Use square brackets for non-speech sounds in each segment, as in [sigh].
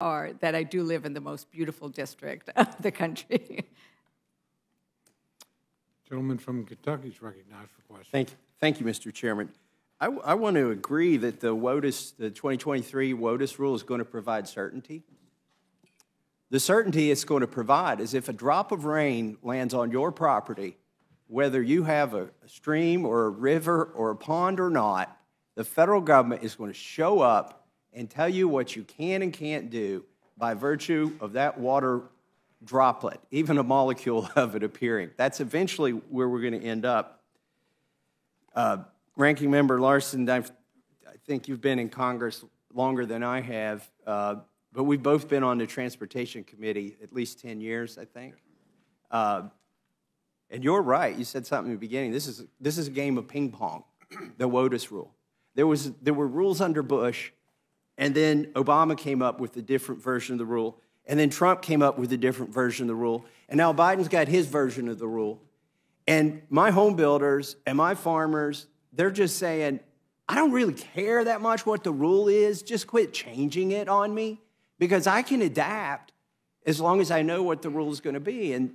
are that I do live in the most beautiful district [laughs] of the country. Gentleman from Kentucky is recognized for question. Thank, you, thank you, Mr. Chairman. I, I want to agree that the WOTUS, the 2023 WOTUS rule is going to provide certainty. The certainty it's going to provide is if a drop of rain lands on your property, whether you have a, a stream or a river or a pond or not, the federal government is going to show up and tell you what you can and can't do by virtue of that water droplet, even a molecule [laughs] of it appearing. That's eventually where we're going to end up. Uh, Ranking Member Larsen, I've, i think you've been in Congress longer than I have, uh, but we've both been on the Transportation Committee at least 10 years, I think. Uh, and you're right. You said something in the beginning. This is, this is a game of ping pong, [clears throat] the WOTUS rule. There, was, there were rules under Bush, and then Obama came up with a different version of the rule. And then Trump came up with a different version of the rule. And now Biden's got his version of the rule. And my home builders and my farmers, they're just saying, I don't really care that much what the rule is. Just quit changing it on me because I can adapt as long as I know what the rule is going to be. And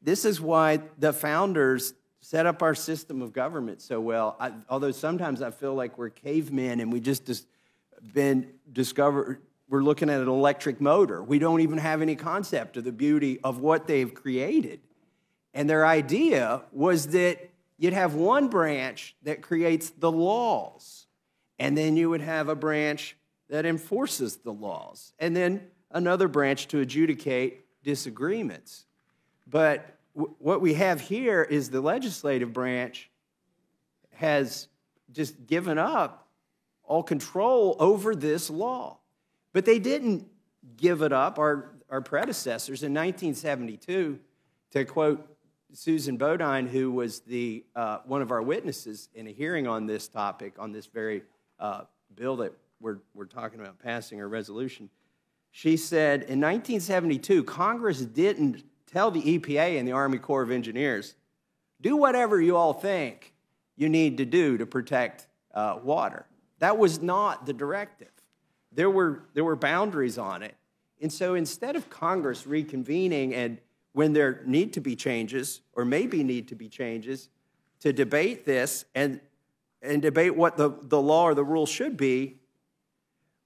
this is why the founders set up our system of government so well. I, although sometimes I feel like we're cavemen and we just, just been discovered we're looking at an electric motor. We don't even have any concept of the beauty of what they've created. And their idea was that you'd have one branch that creates the laws, and then you would have a branch that enforces the laws, and then another branch to adjudicate disagreements. But what we have here is the legislative branch has just given up all control over this law. But they didn't give it up. Our, our predecessors in 1972, to quote Susan Bodine, who was the, uh, one of our witnesses in a hearing on this topic, on this very uh, bill that we're, we're talking about passing a resolution, she said in 1972, Congress didn't tell the EPA and the Army Corps of Engineers, do whatever you all think you need to do to protect uh, water. That was not the directive there were, there were boundaries on it. And so instead of Congress reconvening and when there need to be changes, or maybe need to be changes, to debate this and, and debate what the, the law or the rule should be,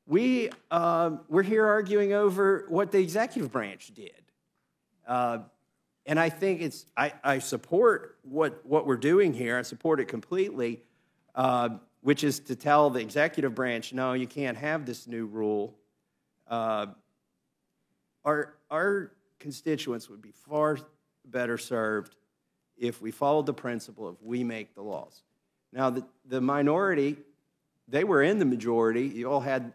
we, uh, we're here arguing over what the executive branch did. Uh, and I think it's, I, I support what, what we're doing here. I support it completely. Uh, which is to tell the executive branch, no, you can't have this new rule, uh, our, our constituents would be far better served if we followed the principle of we make the laws. Now, the, the minority, they were in the majority. You all had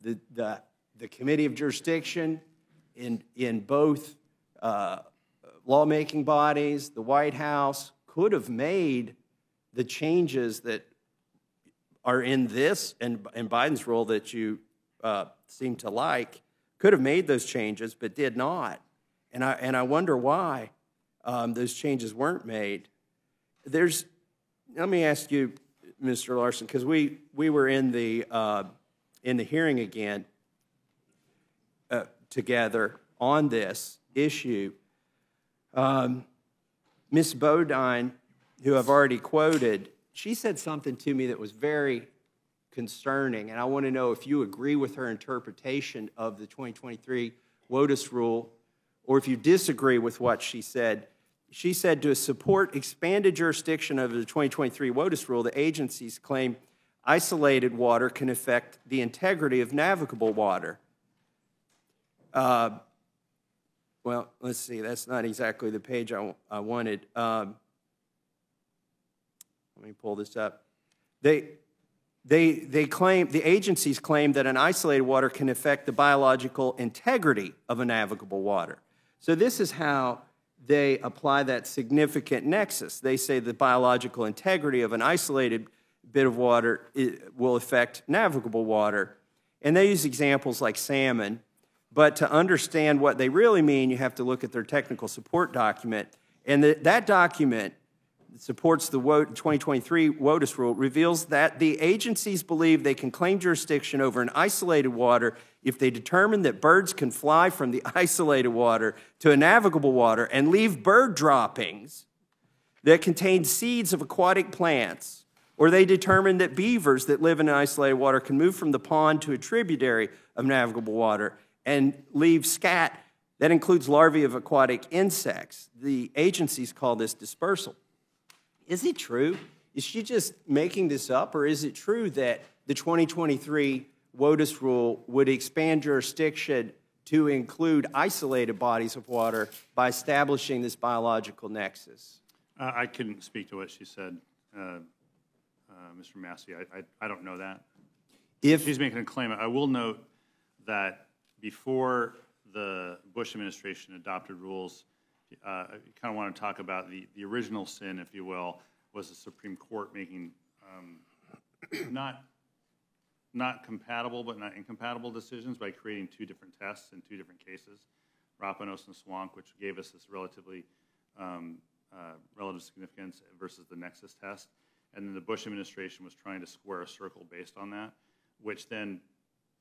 the, the, the committee of jurisdiction in, in both uh, lawmaking bodies, the White House could have made the changes that are in this and, and Biden's role that you uh, seem to like could have made those changes but did not. And I, and I wonder why um, those changes weren't made. There's, let me ask you, Mr. Larsen, because we, we were in the, uh, in the hearing again uh, together on this issue. Um, Ms. Bodine, who I've already quoted, she said something to me that was very concerning, and I want to know if you agree with her interpretation of the 2023 WOTUS rule or if you disagree with what she said. She said to support expanded jurisdiction of the 2023 WOTUS rule, the agencies claim isolated water can affect the integrity of navigable water. Uh, well, let's see, that's not exactly the page I, I wanted. Um, let me pull this up. They, they, they claim, the agencies claim that an isolated water can affect the biological integrity of a navigable water. So this is how they apply that significant nexus. They say the biological integrity of an isolated bit of water will affect navigable water. And they use examples like salmon, but to understand what they really mean, you have to look at their technical support document. And the, that document that supports the 2023 WOTUS rule reveals that the agencies believe they can claim jurisdiction over an isolated water if they determine that birds can fly from the [laughs] isolated water to a navigable water and leave bird droppings that contain seeds of aquatic plants, or they determine that beavers that live in an isolated water can move from the pond to a tributary of navigable water and leave scat that includes larvae of aquatic insects. The agencies call this dispersal. Is it true? Is she just making this up, or is it true that the 2023 WOTUS rule would expand jurisdiction to include isolated bodies of water by establishing this biological nexus? Uh, I couldn't speak to what she said, uh, uh, Mr. Massie. I, I, I don't know that. If She's making a claim. I will note that before the Bush administration adopted rules, I kind of want to talk about the, the original sin, if you will, was the Supreme Court making um, not, not compatible, but not incompatible decisions by creating two different tests in two different cases, Rapanos and SWANCC, which gave us this relatively um, uh, relative significance versus the nexus test. And then the Bush administration was trying to square a circle based on that, which then,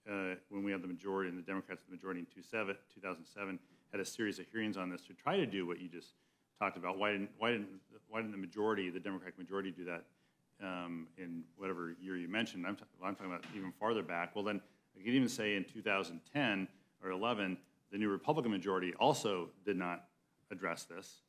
uh, when we had the majority and the Democrats the majority in 27 2007, had a series of hearings on this to try to do what you just talked about. Why didn't, why didn't, why didn't the majority, the Democratic majority, do that um, in whatever year you mentioned? I'm, I'm talking about even farther back. Well, then I could even say in 2010 or 11, the new Republican majority also did not address this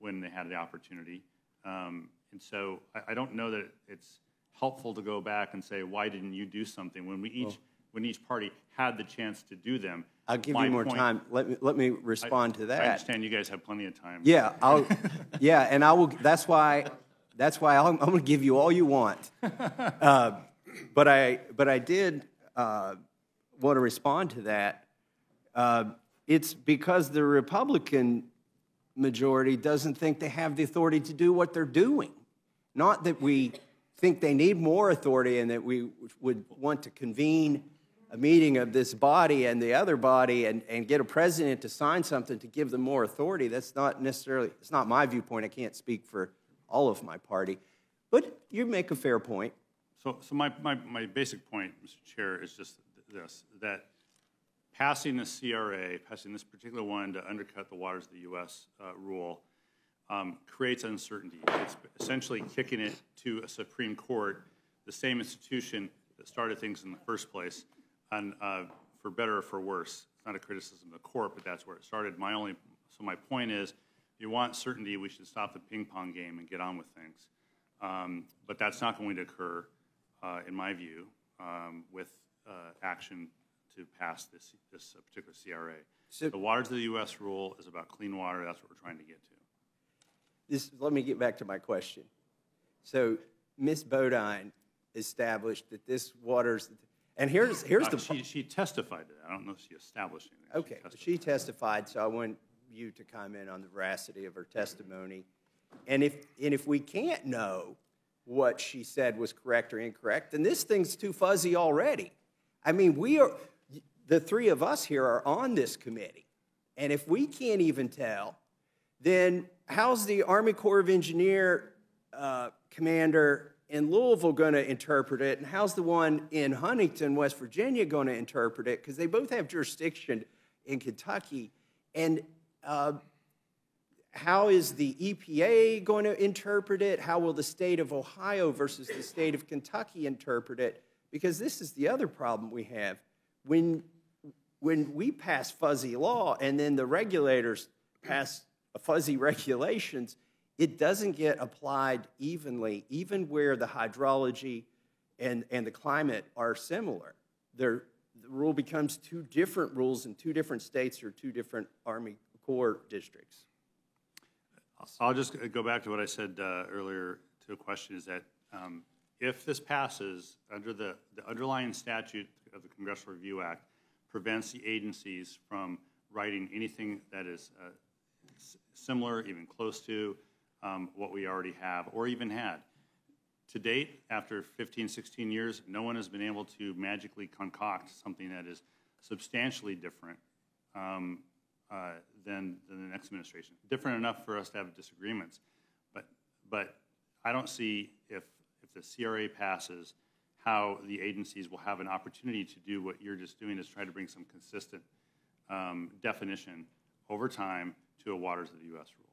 when they had the opportunity. Um, and so I, I don't know that it's helpful to go back and say, why didn't you do something when we each, when each party had the chance to do them? I'll give My you more point- time. Let me, let me I- respond to that. I understand you guys have plenty of time. Yeah, I'll, yeah, and I will, that's why, that's why I'm, I'm gonna give you all you want. [laughs] Uh, But I, but I did, uh, want to respond to that. Uh, It's because the Republican majority doesn't think they have the authority to do what they're doing. Not that we think they need more authority and that we would want to convene a meeting of this body and the other body and, and get a president to sign something to give them more authority. That's not necessarily, it's not my viewpoint. I can't speak for all of my party. But you make a fair point. So, so my, my, my basic point, Mr. Chair, is just this, that passing the CRA, passing this particular one to undercut the waters of the U.S. uh, rule, um, creates uncertainty. It's essentially kicking it to a Supreme Court, the same institution that started things in the first place, and uh, for better or for worse. It's not a criticism of the court, but that's where it started. My only, so my point is, if you want certainty, we should stop the ping pong game and get on with things. Um, but that's not going to occur, uh, in my view, um, with uh, action to pass this, this particular CRA. So- the Waters of the U.S. rule is about clean water. That's what we're trying to get to. This, let me get back to my question. So Ms. Bodine established that this water's, and here's, here's Uh, the. she, she testified to that. I don't know if she established anything. Okay, well, she testified, so I want you to comment on the veracity of her testimony. And if, and if we can't know what she said was correct or incorrect, then this thing's too fuzzy already. I mean, we are, the three of us here are on this committee. And if we can't even tell, then how's the Army Corps of Engineer uh, commander in Louisville going to interpret it? And how's the one in Huntington, West Virginia, going to interpret it? Because they both have jurisdiction in Kentucky. And uh, how is the EPA going to interpret it? How will the state of Ohio versus the state of Kentucky interpret it? Because this is the other problem we have. When, when we pass fuzzy law and then the regulators pass fuzzy [laughs] regulations, it doesn't get applied evenly, even where the hydrology and, and the climate are similar. The rule becomes two different rules in two different states or two different Army Corps districts. I'll just go back to what I said uh, earlier to a question, is that um, if this passes, under the, the underlying statute of the Congressional Review Act prevents the agencies from writing anything that is uh, similar, even close to um, what we already have or even had. To date, after 15, 16 years, no one has been able to magically concoct something that is substantially different um, uh, than, than the next administration. Different enough for us to have disagreements, but, but I don't see if, if the CRA passes, how the agencies will have an opportunity to do what you're just doing, is try to bring some consistent um, definition over time to a waters of the U.S. rule.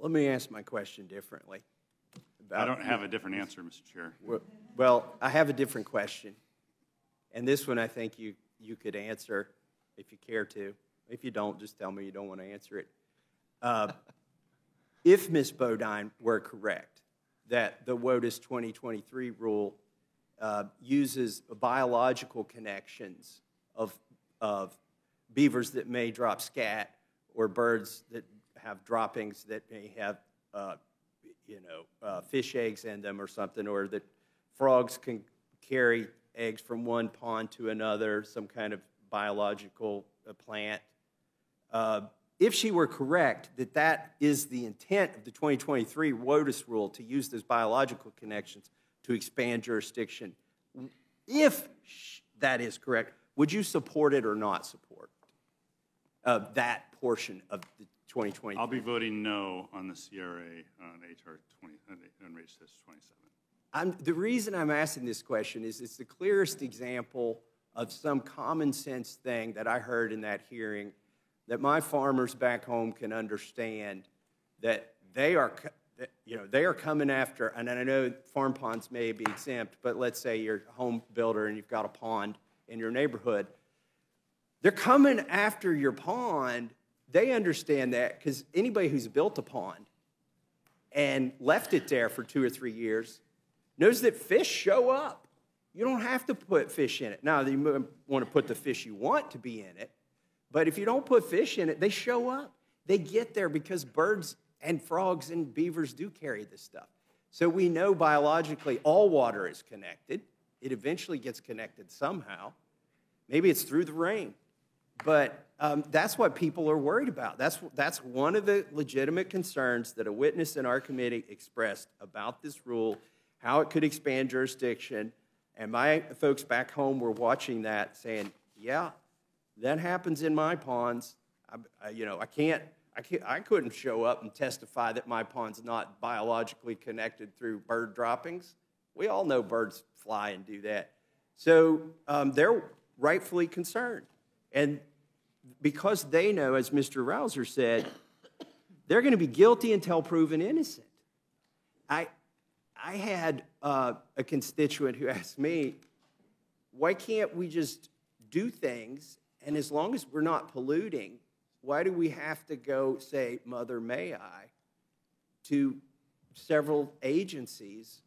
Let me ask my question differently. I don't have a different answer, Mr. Chair. Well- I have a different question. And this one I think you, you could answer if you care to. If you don't, just tell me you don't want to answer it. Uh, If Ms. Bodine were correct, that the WOTUS 2023 rule uh, uses biological connections of, of beavers that may drop scat or birds that have droppings that may have, uh, you know, uh, fish eggs in them or something, or that frogs can carry eggs from one pond to another, some kind of biological uh, plant. Uh, if she were correct that that is the intent of the 2023 WOTUS rule to use those biological connections to expand jurisdiction, if that is correct, would you support it or not support uh, that portion of the 2023? I'll be voting no on the CRA on HR 20, on on 27. I'm, the reason I'm asking this question is it's the clearest example of some common sense thing that I heard in that hearing that my farmers back home can understand that they are, you know, they are coming after, and I know farm ponds may be exempt, but let's say you're a home builder and you've got a pond in your neighborhood. They're coming after your pond. They understand that because anybody who's built a pond and left it there for two or three years knows that fish show up. You don't have to put fish in it. Now, you want to put the fish you want to be in it, but if you don't put fish in it, they show up. They get there because birds and frogs and beavers do carry this stuff. So we know biologically all water is connected. It eventually gets connected somehow. Maybe it's through the rain. But um, that's what people are worried about. That's, that's one of the legitimate concerns that a witness in our committee expressed about this rule, how it could expand jurisdiction. And my folks back home were watching that saying, yeah, that happens in my ponds. I, I, you know, I can't, I can't, I couldn't show up and testify that my pond's not biologically connected through bird droppings. We all know birds fly and do that. So um, they're rightfully concerned. And because they know, as Mr. Rouzer said, they're going to be guilty until proven innocent. I, I had uh, a constituent who asked me, why can't we just do things, and as long as we're not polluting, why do we have to go say, Mother, may I, to several agencies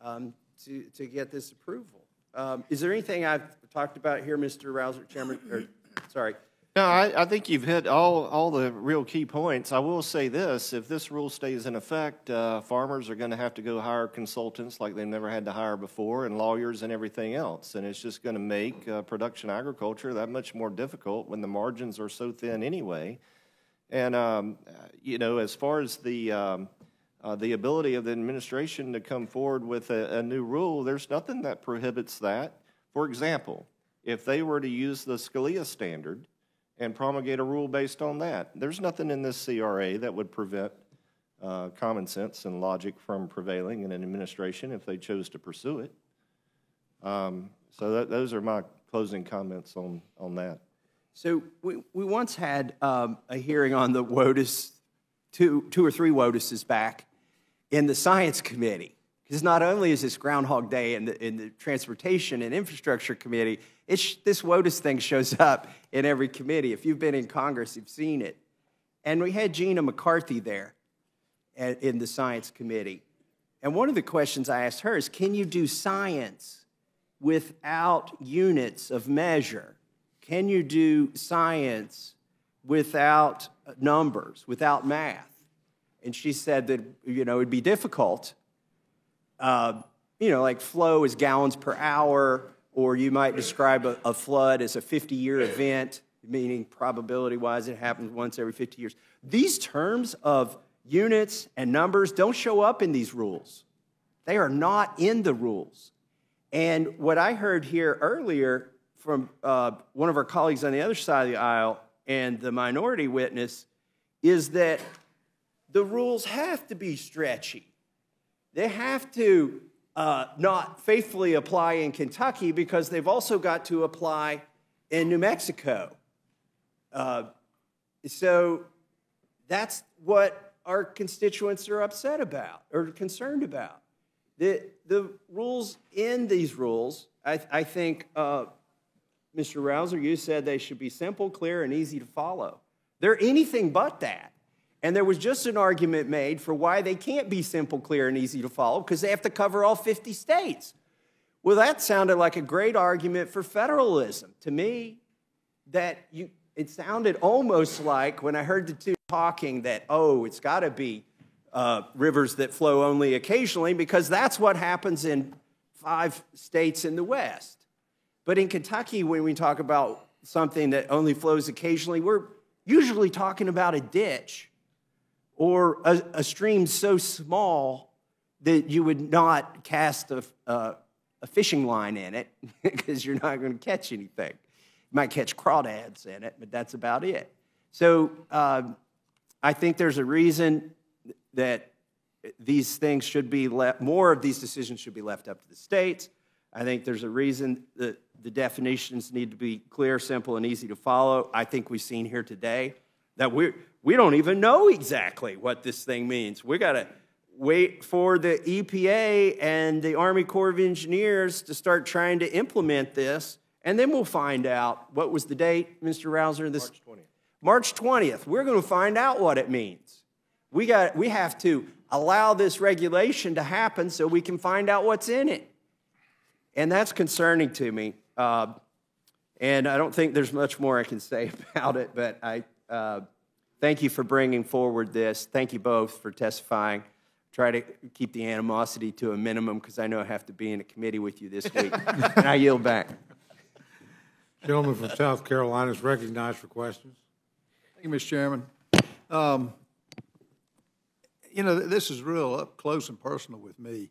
um, to, to get this approval? Um, is there anything I've talked about here, Mr. Rouzer, Chairman, or, sorry, No, I, I think you've hit all, all the real key points. I will say this, if this rule stays in effect, uh, farmers are going to have to go hire consultants like they've never had to hire before, and lawyers and everything else. And it's just going to make uh, production agriculture that much more difficult when the margins are so thin anyway. And, um, you know, as far as the, um, uh, the ability of the administration to come forward with a, a new rule, there's nothing that prohibits that. For example, if they were to use the Scalia standard and promulgate a rule based on that, there's nothing in this CRA that would prevent uh, common sense and logic from prevailing in an administration if they chose to pursue it. Um, so that, those are my closing comments on, on that. So we, we once had um, a hearing on the WOTUS, two, two or three WOTUSs back in the Science Committee. Because not only is this Groundhog Day in the, in the Transportation and Infrastructure Committee, this WOTUS thing shows up in every committee. If you've been in Congress, you've seen it. And we had Gina McCarthy there at, in the Science Committee. And one of the questions I asked her is can you do science without units of measure? Can you do science without numbers, without math? And she said that, you know, it'd be difficult. Uh, you know, like flow is gallons per hour, or you might describe a, a flood as a 50 year event, meaning probability wise it happens once every 50 years. These terms of units and numbers don't show up in these rules, they are not in the rules. And what I heard here earlier from uh, one of our colleagues on the other side of the aisle and the minority witness is that the rules have to be stretchy. They have to uh, not faithfully apply in Kentucky because they've also got to apply in New Mexico. Uh, so that's what our constituents are upset about or concerned about. The, the rules in these rules, I, I think, uh, Mr. Rouzer, you said they should be simple, clear, and easy to follow. They're anything but that. And there was just an argument made for why they can't be simple, clear, and easy to follow because they have to cover all 50 states. Well, that sounded like a great argument for federalism. To me, that you, it sounded almost like when I heard the two talking that, oh, it's got to be uh, rivers that flow only occasionally because that's what happens in five states in the West. But in Kentucky, when we talk about something that only flows occasionally, we're usually talking about a ditch or a, a stream so small that you would not cast a, a fishing line in it [laughs] because you're not going to catch anything. You might catch crawdads in it, but that's about it. So uh, I think there's a reason that these things should be left, more of these decisions should be left up to the states. I think there's a reason that the definitions need to be clear, simple, and easy to follow. I think we've seen here today that we we don't even know exactly what this thing means. We got to wait for the EPA and the Army Corps of Engineers to start trying to implement this, and then we'll find out what was the date, Mr. Rouzer. This March 20th. March 20th. We're going to find out what it means. We got we have to allow this regulation to happen so we can find out what's in it, and that's concerning to me. Uh, and I don't think there's much more I can say [laughs] about it, but I. Uh, Thank you for bringing forward this. Thank you both for testifying. Try to keep the animosity to a minimum because I know I have to be in a committee with you this week. [laughs] and I yield back. Gentleman from South Carolina is recognized for questions. Thank you, Mr. Chairman. Um, You know, this is real up close and personal with me.